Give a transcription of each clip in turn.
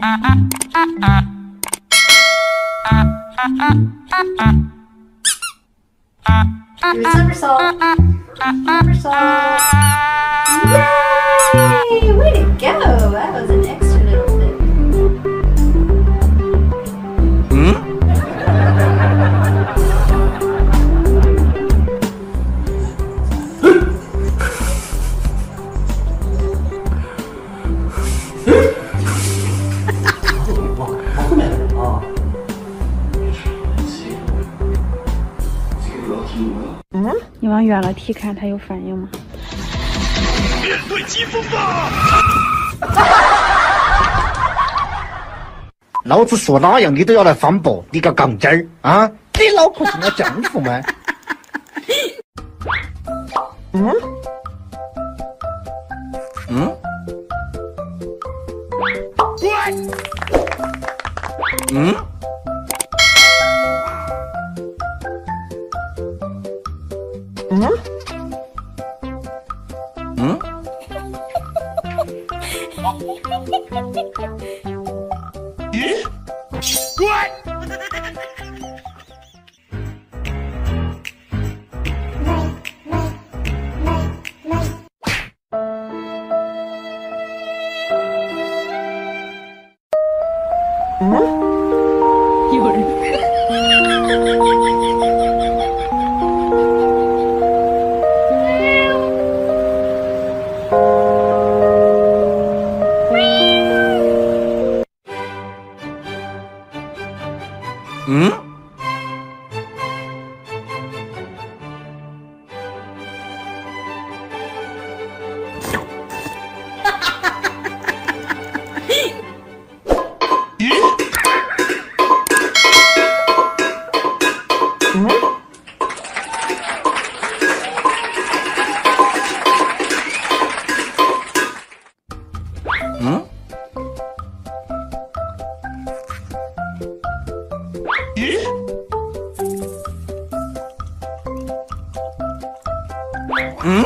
Do a somersault. Somersault. Yay! Way to go! That was 你往远了踢看，它有反应吗？面对疾风吧 老子说哪样你都要来反驳，你个杠精儿啊！你脑壳是我浆糊吗？嗯？嗯？嗯？嗯？嗯？有嗯？嗯？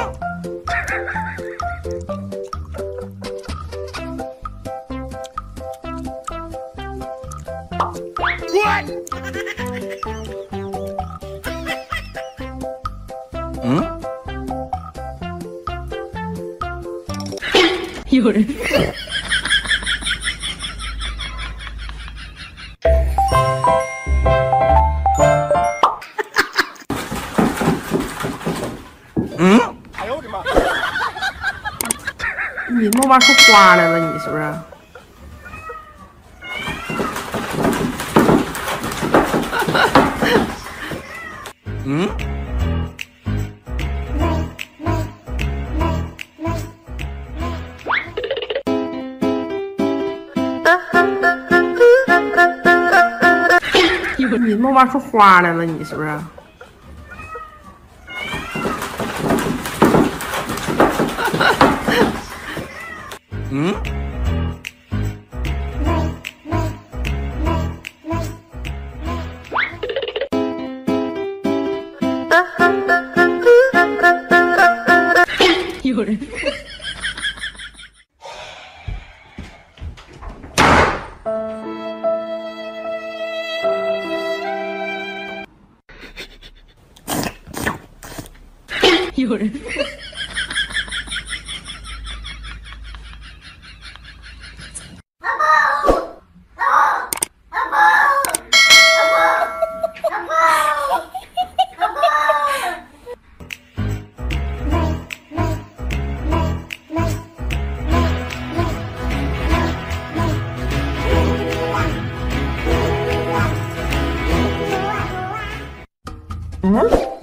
嗯？有人。你弄挖出花来了，你是不是？嗯？你弄挖出花来了，你是不是？嗯？有人。有人。嗯？